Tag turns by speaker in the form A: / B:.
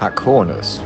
A: at corners.